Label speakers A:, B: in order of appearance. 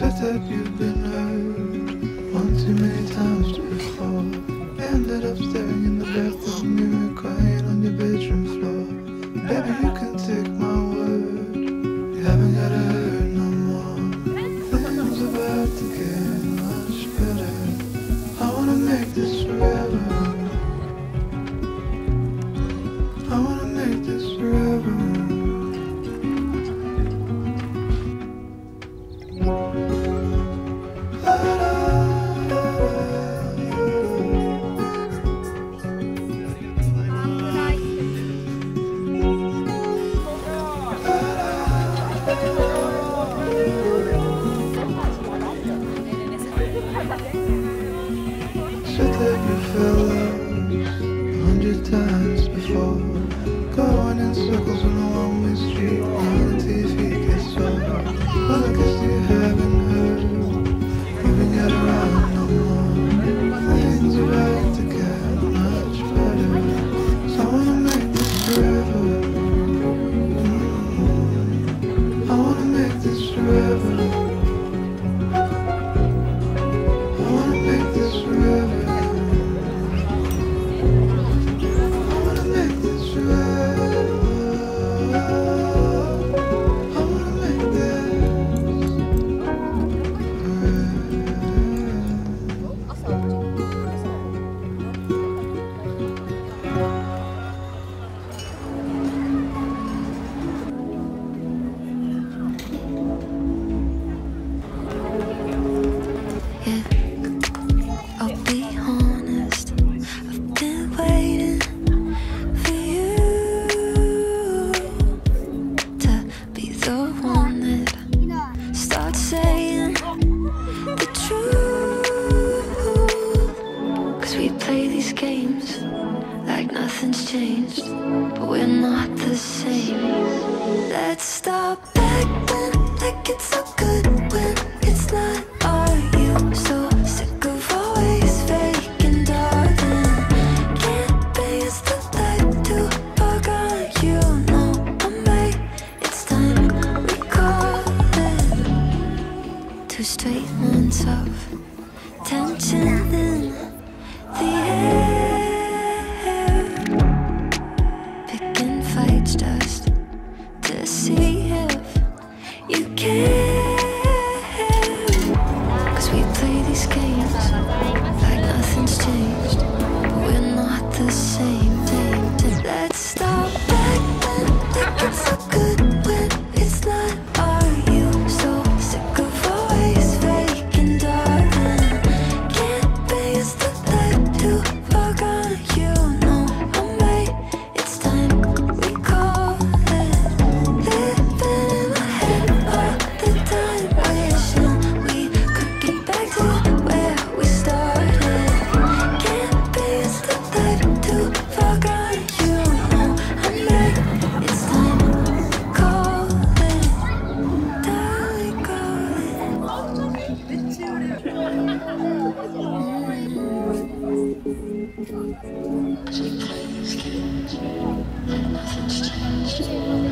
A: that you've been hurt one too many times before. Ended up staring in the bathroom mirror, crying on your bedroom floor. Baby, you can take my word. You haven't gotta hurt no more. Things about to get much better. I wanna make this forever. That you fell out a hundred times before. Going in circles on a one-way street, your feet get
B: nothing's changed, but we're not the same. Let's stop acting like it's so good when it's not. Are you so sick of always faking, darling? Can't be as the light to bug on you. know I'm right. It's time we call it two straight months of tension in the air. Just to Let's stop